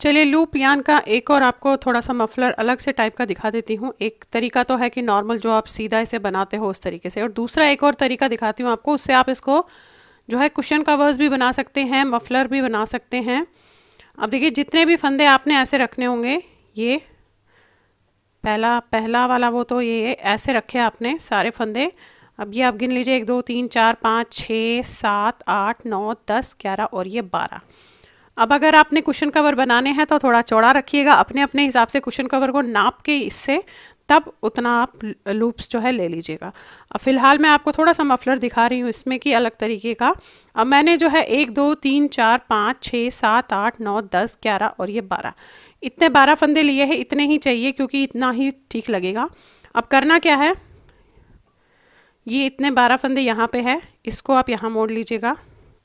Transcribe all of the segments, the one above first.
चलिए लूप यान का एक और आपको थोड़ा सा मफलर अलग से टाइप का दिखा देती हूँ। एक तरीका तो है कि नॉर्मल जो आप सीधा इसे बनाते हो उस तरीके से। और दूसरा एक और तरीका दिखाती हूँ आपको, उससे आप इसको जो है कुशन कवर्स भी बना सकते हैं मफलर भी बना सकते हैं। अब देखिए, जितने भी फंदे आपने ऐसे रखने होंगे, ये पहला पहला वाला वो तो ये ऐसे रखे आपने सारे फंदे। अब ये आप गिन लीजिए, एक, दो, तीन, चार, पाँच, छः, सात, आठ, नौ, दस, ग्यारह और ये बारह। अब अगर आपने कुशन कवर बनाने हैं तो थोड़ा चौड़ा रखिएगा। अपने अपने हिसाब से कुशन कवर को नाप के इससे, तब उतना आप लूप्स जो है ले लीजिएगा। अब फ़िलहाल मैं आपको थोड़ा सा मफलर दिखा रही हूँ इसमें कि अलग तरीके का। अब मैंने जो है एक, दो, तीन, चार, पाँच छः सात, आठ, नौ, दस, ग्यारह और ये बारह। इतने बारह फंदे लिए हैं, इतने ही चाहिए क्योंकि इतना ही ठीक लगेगा। अब करना क्या है? ये इतने बारह फंदे यहाँ पे है, इसको आप यहाँ मोड़ लीजिएगा,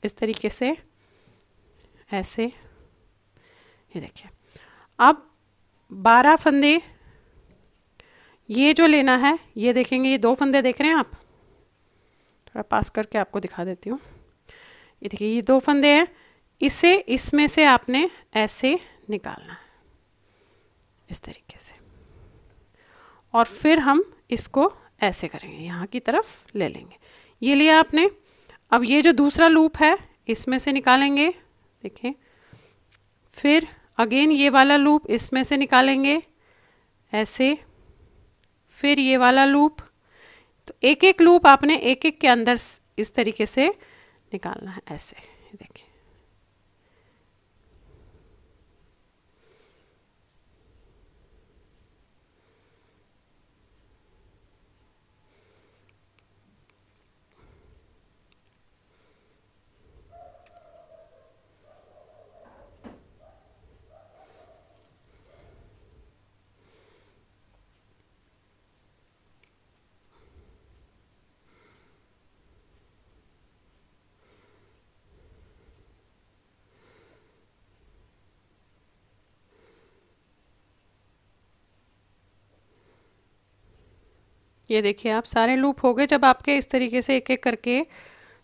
इस तरीके से। ऐसे। ये देखिए। अब बारह फंदे। ये जो लेना है, ये देखेंगे, ये दो फंदे देख रहे हैं आप? थोड़ा पास करके आपको दिखा देती हूँ। ये देखिए, ये दो फंदे हैं। इसे, इसमें से आपने ऐसे निकालना है। इस तरीके से। और फिर हम इसको ऐसे करेंगे, यहाँ की तरफ़ ले लेंगे। ये लिया आपने। अब ये जो दूसरा लूप है, इसमें से निकालेंगे। देखें। फिर अगेन ये वाला लूप इसमें से निकालेंगे, ऐसे। फिर ये वाला लूप तो एक एक लूप आपने एक एक के अंदर इस तरीके से निकालना है, ऐसे। देखिए ये देखिए, आप सारे लूप हो गए। जब आपके इस तरीके से एक एक करके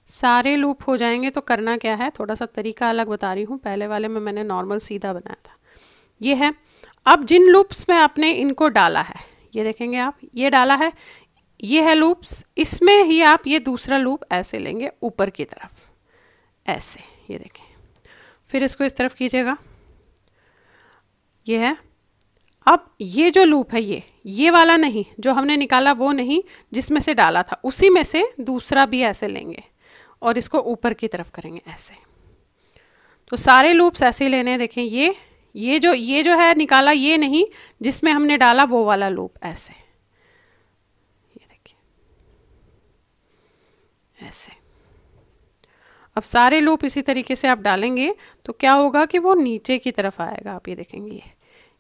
सारे लूप हो जाएँगे तो करना क्या है? थोड़ा सा तरीका अलग बता रही हूँ। पहले वाले में मैंने नॉर्मल सीधा बनाया था। ये है, अब जिन लूप्स में आपने इनको डाला है, ये देखेंगे आप, ये डाला है, ये है लूप्स, इसमें ही आप ये दूसरा लूप ऐसे लेंगे, ऊपर की तरफ़। ऐसे, ये देखें। फिर इसको इस तरफ़ कीजिएगा। ये है अब ये जो लूप है ये ये वाला नहीं, जो हमने निकाला वो नहीं, जिसमें से डाला था, उसी में से दूसरा भी ऐसे लेंगे और इसको ऊपर की तरफ़ करेंगे ऐसे। तो सारे लूप्स ऐसे ही लेने देखें, ये ये जो ये जो है निकाला, ये नहीं, जिसमें हमने डाला वो वाला लूप ऐसे। ये देखिए। ऐसे। अब सारे लूप इसी तरीके से आप डालेंगे तो क्या होगा कि वो नीचे की तरफ़ आएगा, आप ये देखेंगे, ये।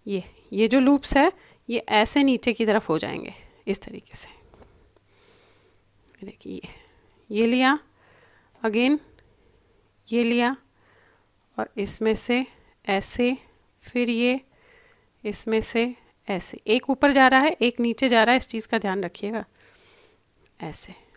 ये ये जो लूप्स है, ये ऐसे नीचे की तरफ़ हो जाएँगे, इस तरीके से। देखिए, ये ये लिया अगेन ये लिया, और इसमें से ऐसे, फिर ये, इसमें से ऐसे। एक ऊपर जा रहा है, एक नीचे जा रहा है, इस चीज़ का ध्यान रखिएगा। ऐसे।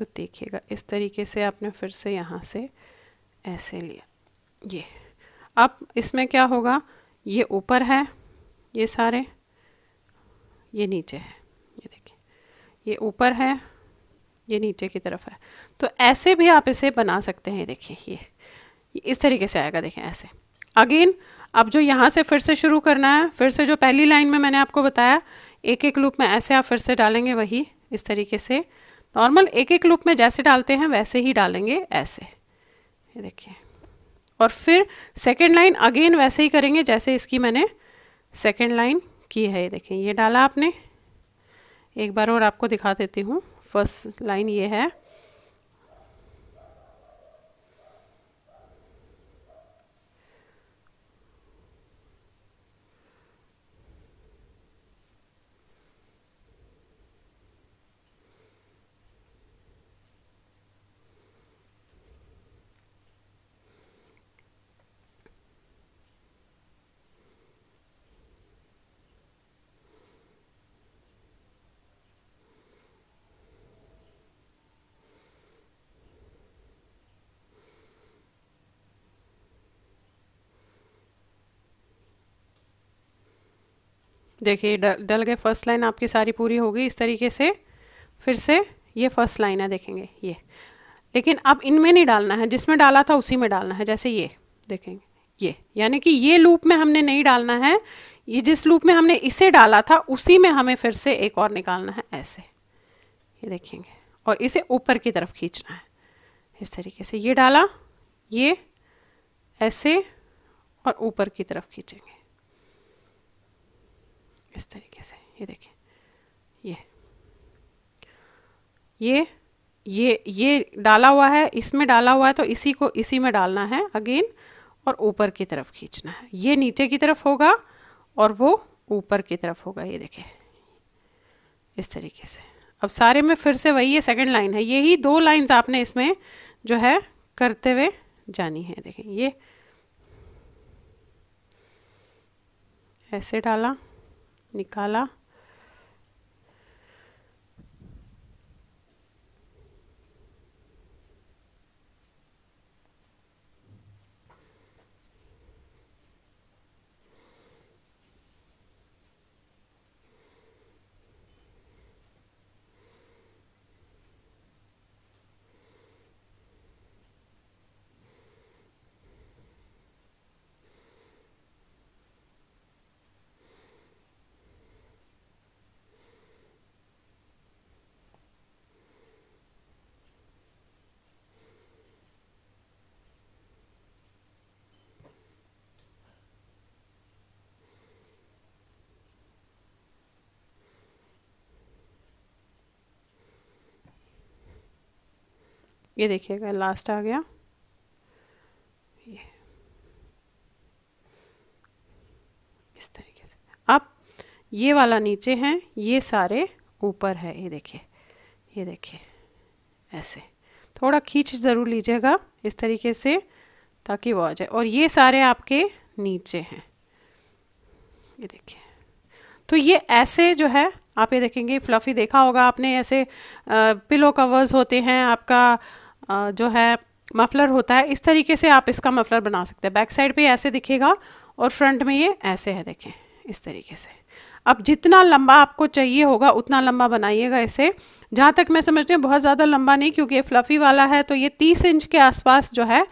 तो देखिएगा। इस तरीके से आपने फिर से यहाँ से ऐसे लिया। ये। अब इसमें क्या होगा? ये ऊपर है, ये सारे, ये नीचे है। ये देखिए। ये ऊपर है, ये नीचे की तरफ़ है। तो ऐसे भी आप इसे बना सकते हैं, देखिए, ये। इस तरीके से आएगा देखें ऐसे। अगेन, अब जो यहाँ से फिर से शुरू करना है, फिर से जो पहली लाइन में मैंने आपको बताया एक एक लूप में ऐसे आप फिर से डालेंगे, वही इस तरीके से नॉर्मल एक एक लूप में जैसे डालते हैं, वैसे ही डालेंगे ऐसे। ये देखिए। और फिर सेकेंड लाइन अगेन वैसे ही करेंगे जैसे इसकी मैंने सेकेंड लाइन की है। ये देखें ये डाला आपने। एक बार और आपको दिखा देती हूँ। फ़र्स्ट लाइन ये है। देखिए डल गए फ़र्स्ट लाइन आपकी सारी पूरी होगी इस तरीके से फिर से ये फ़र्स्ट लाइन है, देखेंगे, ये। लेकिन अब इनमें नहीं डालना है, जिसमें डाला था उसी में डालना है, जैसे ये, देखेंगे, ये। यानी कि ये लूप में हमने नहीं डालना है, ये जिस लूप में हमने इसे डाला था, उसी में हमें फिर से एक और निकालना है, ऐसे। ये देखेंगे, और इसे ऊपर की तरफ़ खींचना है। इस तरीके से ये डाला, ये, ऐसे, और ऊपर की तरफ़ खींचेंगे। इस तरीके से, ये देखें, ये ये ये ये डाला हुआ है, इसमें डाला हुआ है तो इसी को, इसी में डालना है, अगेन, और ऊपर की तरफ़ खींचना है। ये नीचे की तरफ़ होगा, और वो ऊपर की तरफ़ होगा, ये देखें, इस तरीके से। अब सारे में फिर से वही है सेकंड लाइन है। यही दो लाइंस आपने इसमें जो है, करते हुए जानी है, देखें, ये, ऐसे डाला निकाला। ये देखिएगा लास्ट आ गया। ये। इस तरीके से। अब ये वाला नीचे है, ये सारे ऊपर है, ये देखिए ये देखिए, ऐसे। थोड़ा खींच ज़रूर लीजिएगा इस तरीके से, ताकि वो आ जाए। और ये सारे आपके नीचे हैं। ये देखिए। तो ये ऐसे जो है, आप ये देखेंगे फ्लफ़ी देखा होगा आपने, ऐसे पिलो कवर्स होते हैं आपका जो है, मफलर होता है, इस तरीके से आप इसका मफलर बना सकते हैं। बैक साइड पे ऐसे दिखेगा और फ्रंट में ये ऐसे है, देखें, इस तरीके से। अब जितना लंबा आपको चाहिए होगा, उतना लंबा बनाइएगा इसे। जहाँ तक मैं समझती हूँ, बहुत ज़्यादा लंबा नहीं, क्योंकि ये फ्लफ़ी वाला है तो ये तीस इंच के आसपास जो है,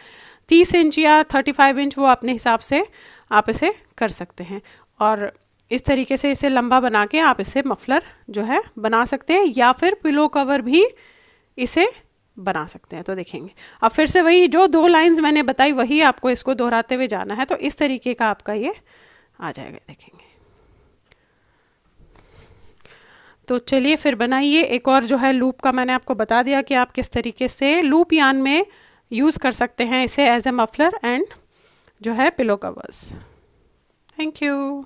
तीस इंच या थर्टी फाइव इंच वो अपने हिसाब से आप इसे कर सकते हैं। और इस तरीके से इसे लंबा बना के आप इसे मफलर जो है, बना सकते हैं, या फिर पिलो कवर भी इसे बना सकते हैं तो देखेंगे। अब फिर से वही जो दो लाइंस मैंने बताई, वही आपको इसको दोहराते हुए जाना है तो इस तरीके का आपका ये आ जाएगा, देखेंगे। तो चलिए फिर बनाइए, एक और जो है लूप का मैंने आपको बता दिया कि आप किस तरीके से लूप यान में यूज़ कर सकते हैं इसे एज ए मफलर एंड जो है पिलो कवर्स। Thank you.